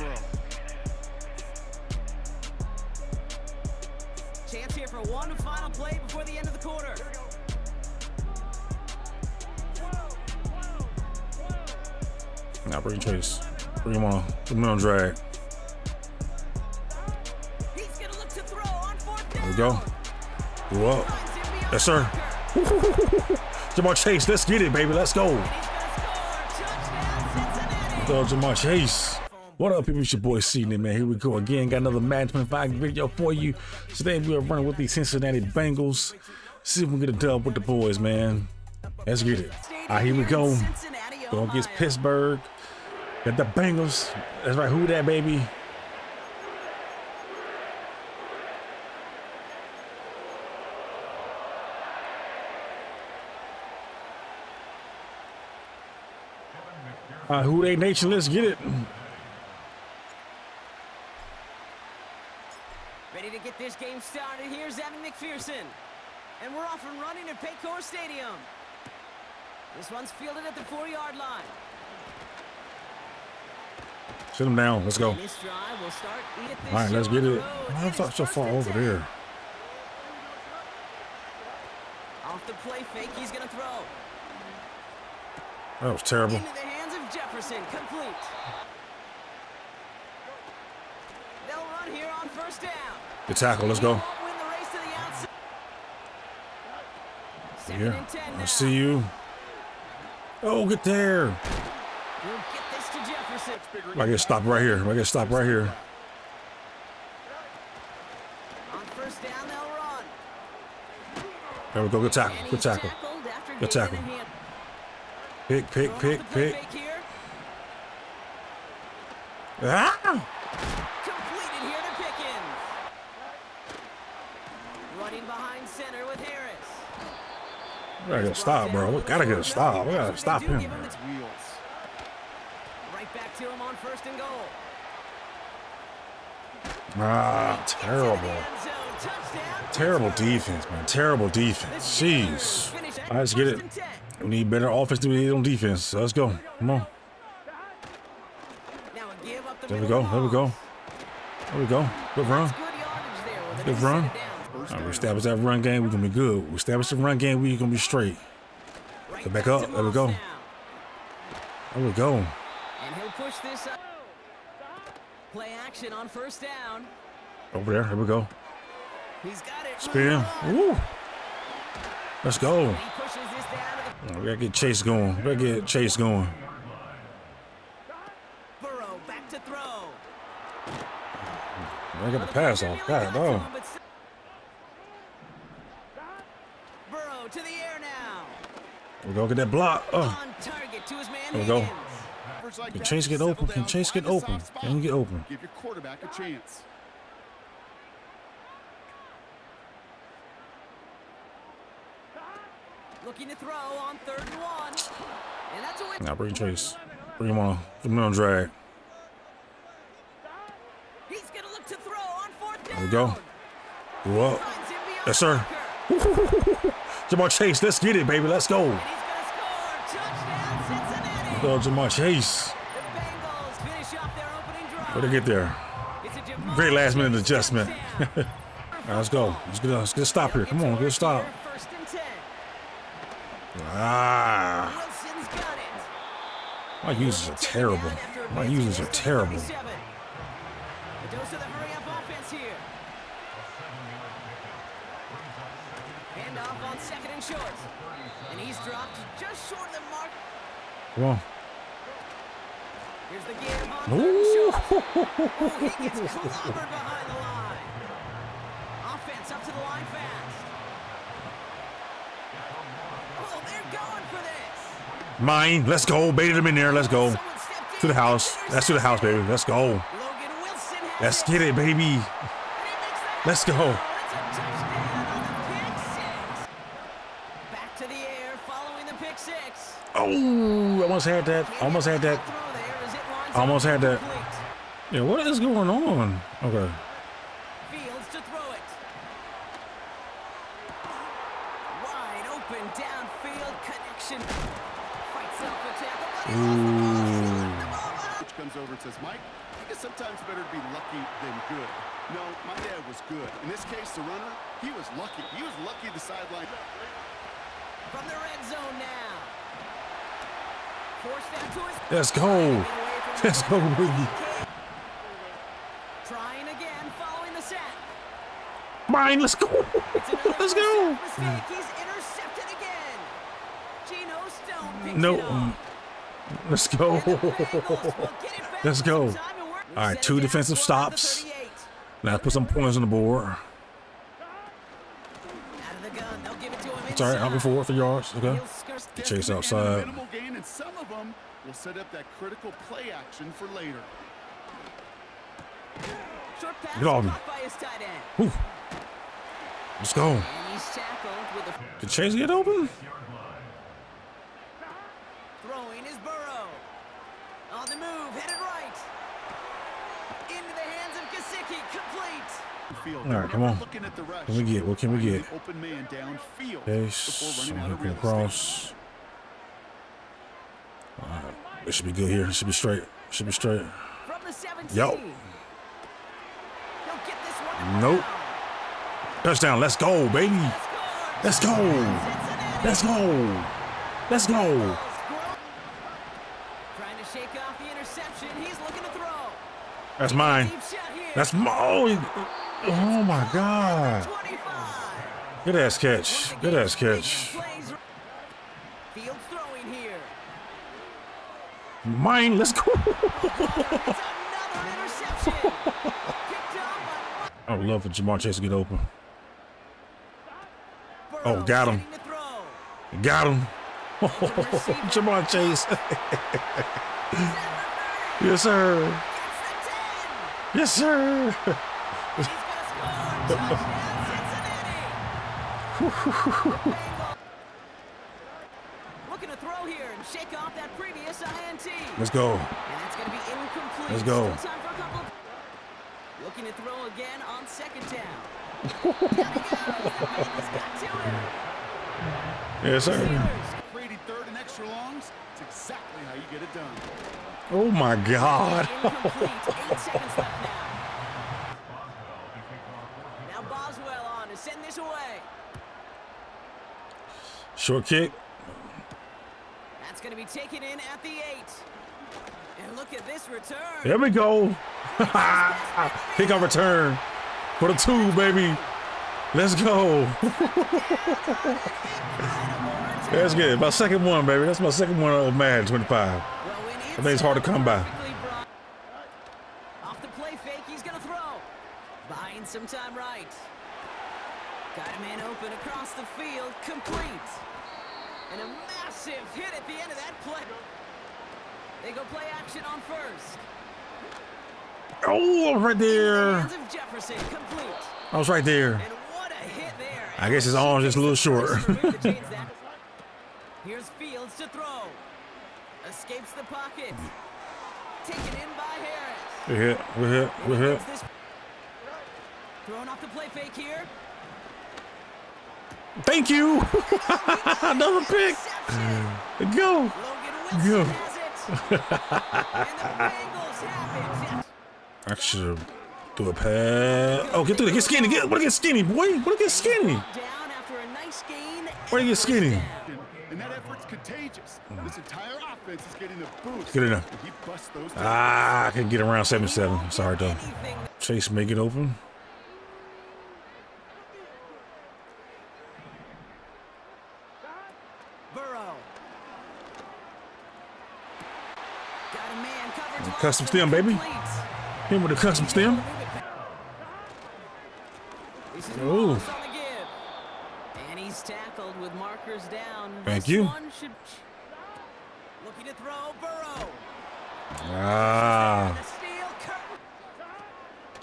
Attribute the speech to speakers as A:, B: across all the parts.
A: throw.
B: Chance here for one final play before the end of the quarter.
C: Now bring Chase. Bring him on. Put him on drag.
B: He's gonna look to throw on
C: There we go. Go up.
B: Finds him beyond
C: Yes, sir.
B: the.
C: Ja'Marr Chase, let's get it, baby. Let's go.
B: He's gonna score.
C: Go Ja'Marr Chase. What up, people? It's your boy C man. Here we go again. Got another Madden 25 video for you. Today we are running with the Cincinnati Bengals. See if we can get a dub with the boys, man. Let's get it. All right, here we go. Going against. Pittsburgh. Got the Bengals. That's right. Who that, baby? Right, who they nation? Let's get it.
B: Ready to get this game started. Here's Evan McPherson. And we're off and running at Paycor Stadium. This one's fielded at the four-yard line.
C: Sit him down. Let's go.
B: And this drive will start at this
C: All right, let's get it.
B: road,
C: Why
B: and
C: the
B: it's
C: so far over there?
B: Off the play fake, he's gonna throw.
C: That was terrible.
B: Into the hands of Jefferson, complete. They'll run here on first down.
C: Good tackle. Let's go.
B: won't the race to the outside. Second
C: Yeah,
B: and 10
C: I see you. Oh, get there.
B: We'll get this to Jefferson.
C: I get stopped right here. I get stopped right here.
B: On first down, they'll run.
C: There we go. Good tackle. Good tackle. Good tackle. Pick, pick, pick, pick. Ah!
B: Completed here to Pickens. Running behind center with Harris.
C: We gotta get a stop, bro. We gotta get a stop. We gotta stop him.
B: give him the-
A: Wheels.
B: Right back to him on first and goal.
C: Ah,
B: Gets into the
C: terrible.
B: end zone. Touchdown,
C: Terrible defense, man. Terrible defense. Jeez.
B: finish at
C: All right, let's get it. We need better offense than we need on defense. So let's go. Come on.
B: Now a give up the
C: There we go. There we go. There we go. Good run.
B: Good yardage there with
C: Good
B: it.
C: run.
B: Set it down.
A: First
C: All right, we establish that run game. We're gonna be good. We establish the run game. We're gonna be straight. Go back up. There we go. There we go.
B: And he'll push this up. Play action on first down.
C: Over there. Here we go.
B: He's got it.
C: Spin. Woo. Let's go.
B: He pushes this down to the
C: We gotta get Chase going. We gotta get Chase going.
B: Burrow. Back to throw.
C: I got the pass off. God, no.
B: Burrow to the air now.
C: We go get that block. Oh,
B: On target to his man
C: There we go.
B: Higgins.
C: Can Chase get open? Can Chase get open? Can he get open?
A: Give your quarterback a chance.
B: Looking to throw on third and one. And that's a win.
C: now bring Chase. Bring him on. Bring him on drag.
B: He's going to look to throw on fourth down.
C: There we go. Go up.
B: Finds him beyond
C: Yes, sir. Ja'Marr Chase, let's get it, baby. Let's go.
B: And he's going to score. Touchdown, Cincinnati.
C: Go, Ja'Marr Chase.
B: The Bengals finish off their opening drive.
C: Where'd they get there?
B: It's a Ja'Marr
C: Great last minute adjustment. All right, let's go. Let's get, let's get a stop here. Come on, get a stop.
B: First and 10.
C: Ah.
B: Wilson's got it.
C: My users are terrible. My users are terrible.
B: A dose of the hurry up offense here. Hand off on second and short. And he's dropped just short of the mark.
C: Come on.
B: Here's the give on
C: Ooh.
B: Oh, he gets clobbered behind the line. Offense up to the line fast. Oh, they're going for this.
C: Mine. Let's go. Baited him in there. Let's go. To the house. That's to the house, baby. Let's go.
B: Logan Wilson has
C: Let's get it, baby.
B: And he makes that
C: Let's go.
B: That's a touchdown on the pick six. Back to the air following the pick six.
C: Oh, almost had that. Almost had that.
B: Throw there as it lines
C: Almost had that. Yeah, what is going on? Okay.
B: Fields to throw it. Wide open downfield connection. Fights off the tackle. but he lost the ball.
C: Ooh.
A: Which comes over and says, Mike, it's sometimes better to be lucky than good. No, my dad was good. In this case, the runner, he was lucky. He was lucky the sideline.
B: From the red zone now. Forced out to his...
C: Let's go. Let's go, Biggie.
B: Trying again, following the sack.
C: Mine, let's go. Let's go.
B: He's intercepted again. Geno Stone
C: No. Let's go.
B: And the Bengals will get it back
C: Let's go.
B: some time to work.
C: All right, two defensive stops. Now put some points on the board.
B: Out of the gun, they'll give it to him
C: It's all right. I'll be
B: inside.
C: forward for yards. Okay. Chase outside.
A: Will set up that critical play action for later.
B: Short pass
C: Get on me.
B: by his tight end.
C: Let's go.
B: And he's tackled with a
C: Did Chase get open?
B: throwing his burrow. On the move, headed right. Into the hands of Gesicki, complete.
A: Field.
C: All right, come on.
A: Looking at the rush.
C: What can we get? What can we get?
A: the Open man downfield
C: Chase.
A: before running out of
C: Looking
A: real
C: across. It should be good here. It should be straight. Should be straight.
B: From the 17.
C: Yo.
B: Get this one.
C: Nope. Touchdown. Let's go, baby. Let's go. Let's go. Let's go.
B: Trying to shake off the interception. He's looking to throw.
C: That's mine.
B: Deep shot here.
C: That's my. Oh, oh my God. Good ass catch. Good ass catch.
B: Plays- Fields throwing here.
C: Mine. Let's go.
B: It's another interception. Picked up
C: I would love for Ja'Marr Chase to get open. Oh, got him.
B: setting the throw.
C: Got him. Ja'Marr Chase. yes, sir.
B: Gets the 10.
C: Yes, sir.
B: He's gonna score. Touchdown, Cincinnati. Looking to throw here and shake off that previous INT.
C: Let's go.
B: And that's going to be incomplete.
C: Let's go.
B: Still time for a couple. Looking to throw again on second down. Down he goes. The Bengals got to him.
C: Yes, sir.
A: Brady third and extra longs. It's exactly how you get it done.
C: Oh my God.
B: Incomplete. Eight be taken in at the eight. And look at this return.
C: There we go. Kick on return for the two, baby. Let's go. That's good. My second one, baby. That's my second one of Madden 25. That it's hard to come by.
B: Off the play fake, he's gonna throw. Buying some time right. Got a man open across the field, complete. And a massive hit at the end of that play. They go play action on first.
C: Oh, right there.
B: Jefferson, complete.
C: I was right there.
B: And what a hit there.
C: I guess his arm's just a little short.
B: Here's Fields to throw. Escapes the pocket. Taken in by Harris.
C: We're hit. We're hit. We're hit.
B: Thrown off the play fake here.
C: Thank you. Another pick. Go. Go. I should do a pass. Oh, get through there. Get skinny. Get, what get skinny, boy? What get skinny? Where get skinny?
A: And, that effort's contagious. This entire offense is getting a boost. Busts those
C: Ah, I can get around 77. Sorry, though. Chase make it open.
B: Burrow. Got a man coverage.
C: Custom stem, baby. Him with the custom stem. Ooh.
B: And he's tackled with markers down.
C: Thank you.
B: Looking to throw Burrow.
C: Ah,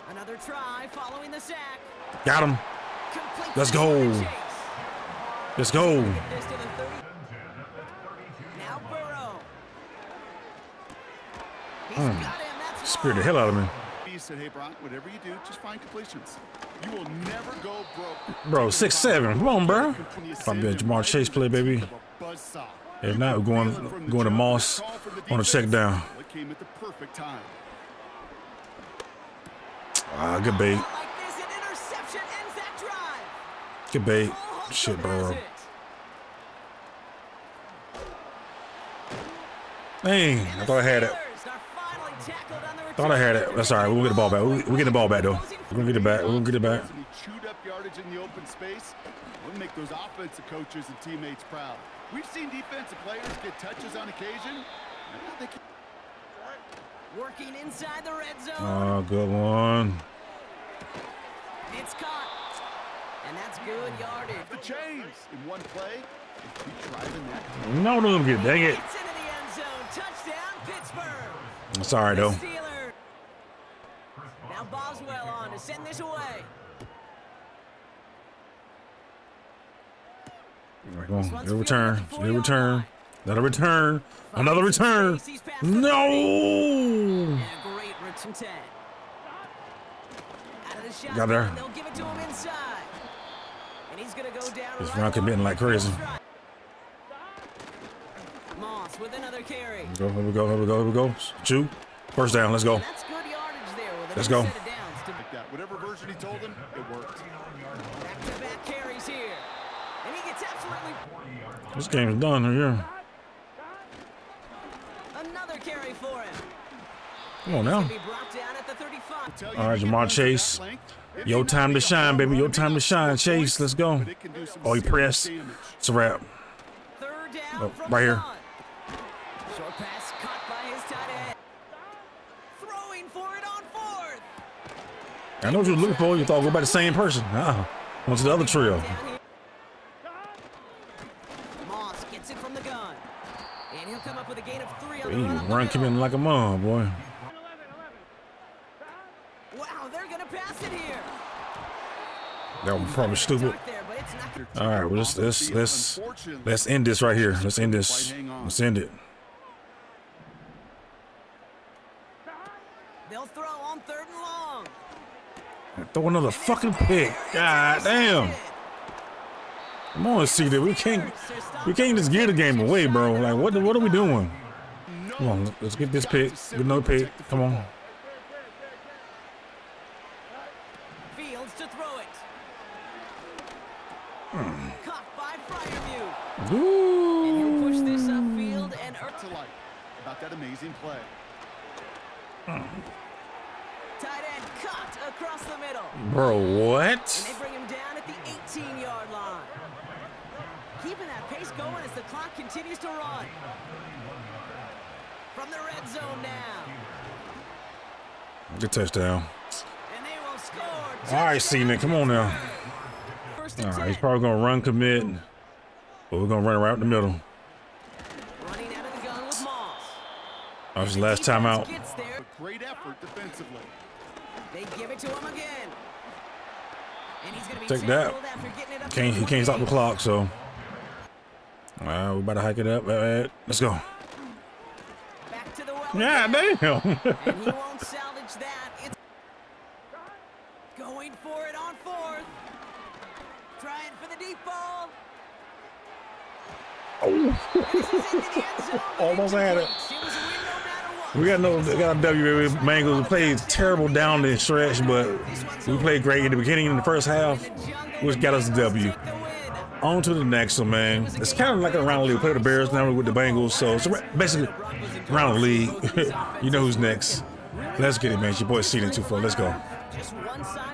B: Another try following the sack.
C: got him. Let's go. Let's go.
B: Get this to the 30. Now Burrow. He's got him. That's
C: Scared the hell out of me.
A: He said, hey, Brock, whatever you do, just find completions. You will never go broke.
C: Bro, six seven. Come on, bro. If I'm good, Ja'Marr Chase play, baby. If not, we're going going to Moss on a check down.
A: It came at the perfect time.
C: Ah, good bait.
B: Like this, an interception ends that drive.
C: Good bait. Shit, bro. Dang, I thought I had it. Thought I had it. That's all right. We'll get the ball back. We'll, we'll get the ball back though. We're gonna get it back. We're gonna get it back.
A: Chewed up yardage in the open space. Would make those offensive coaches and teammates proud. We've seen defensive players get touches on occasion. Now they can
B: Working inside the red zone.
C: Oh, good one.
B: It's caught. And that's good yardage.
A: the chains in one play. and Keep driving that.
C: No, no, get it. Dang it.
B: Touchdown, Pittsburgh.
C: Sorry though.
B: Now Boswell on to send this away.
C: Come on, get return. A return. Another return. Another return. No.
B: And a great return 10. Out of the shotgun,
C: Got there.
B: They'll give it to him inside. And he's going to go down
C: This
B: right
C: round committing like crazy.
B: Strike. Moss with another carry.
C: Go, here we go, here we go, here we go. Shoot. First down, let's go.
B: That's good yardage there with
C: Let's go.
B: set of downs to
A: Like that. Whatever version he told him, it worked.
B: back-to-back carries here. And he gets absolutely
C: This game's done here.
B: another carry for him.
C: Come on now.
B: Be brought down at the 35.
A: Tell you
C: All right,
A: you get
C: Ja'Marr
A: runs of that
C: Chase. Your time to shine, baby. Your time to shine. Chase, let's go.
A: but it can
C: Oh, he pressed. It's a wrap. Oh, right here.
B: Gun. Short pass caught by his tight end. Throwing for it on fourth.
C: I know what you were looking for. You thought go by the same person. Uh-uh. Went to the other trio.
B: Moss gets it from the gun. And he'll come up with a gain of three on
C: He
B: the run. up the
C: run coming like a mom, boy.
B: Wow, they're gonna pass it here.
C: That was probably stupid.
B: Dark there, but it's not
C: All right, well, let's let's let's let's end this right here. Let's end this.
A: Quite hang on.
C: Let's end it.
B: They'll throw on third and long.
C: Throw another fucking pick. God damn. Come on, see that we can't we can't just give the game away, bro. Like what what are we doing? Come on, let's get this pick. Get another pick. Come on.
B: Fields to throw it. Caught by Freiermuth. And he'll
C: Ooh.
B: push this upfield and
A: to like about that amazing play. Hmm.
B: Tight end cut across the middle.
C: Bro,
B: And
C: what?
B: they bring him down at the 18-yard line. Keeping that pace going as the clock continues to run. From the red zone now.
C: Good touchdown.
B: And they will score.
C: All right, Cena, come on now. All
B: and
C: right, he's probably gonna run commit, but we're gonna run right in the middle.
B: Running out of the gun with Moss.
C: That was the last time out.
B: Defense Gets there.
A: A great effort defensively.
B: They give it to him again. And he's gonna be
C: Take that.
B: after getting it up
C: Can't he can't stop the clock, so. All right, we about to hike it up. All right, let's go.
B: Back to the well.
C: Yeah,
B: again.
C: damn.
B: And he won't salvage that. It's going for it on fourth. Trying for the deep ball.
C: Oh.
B: This is into the end zone. but
C: Almost had it. We got no, we got W. Bengals. We played terrible down the stretch, but we played great in the beginning in the first half, which got us a W. On to the next one, man. It's kind of like a round league. We play the Bears now with the Bengals, so it's basically round league. you know who's next. Let's get it, man. It's your boy Cena 2 4. Let's go.